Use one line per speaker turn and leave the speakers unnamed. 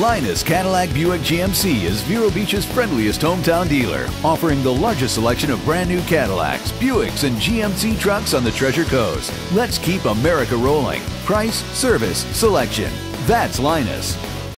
Linus Cadillac Buick GMC is Vero Beach's friendliest hometown dealer, offering the largest selection of brand new Cadillacs, Buicks, and GMC trucks on the Treasure Coast. Let's keep America rolling. Price, service, selection. That's Linus.